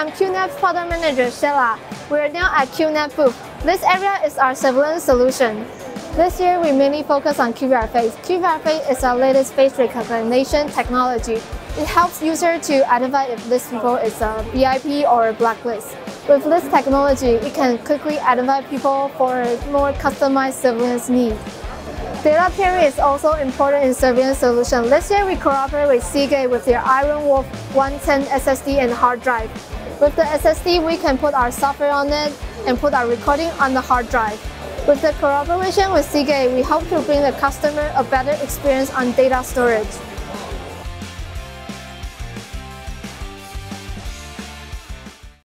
I'm QNAP Product Manager Sheila. We are now at QNAP booth. This area is our surveillance solution. This year, we mainly focus on QVR Face. QVR Face is our latest face recognition technology. It helps users to identify if this people is a VIP or a blacklist. With this technology, it can quickly identify people for more customized surveillance needs. Data tiering is also important in surveillance solution. This year, we cooperate with Seagate with their IronWolf 110 SSD and hard drive. With the SSD, we can put our software on it and put our recording on the hard drive. With the collaboration with Seagate, we hope to bring the customer a better experience on data storage.